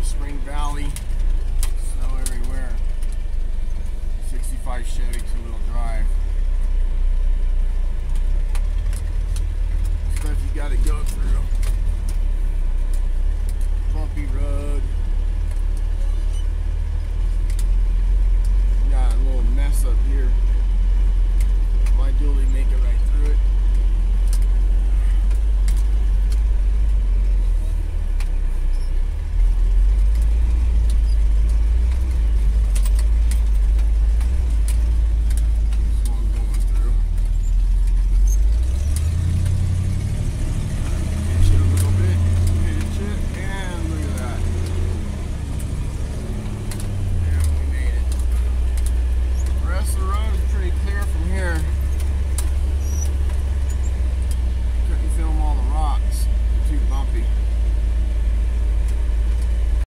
back Spring Valley. Snow everywhere. 65 Chevy two-wheel drive. Stuff you gotta go through.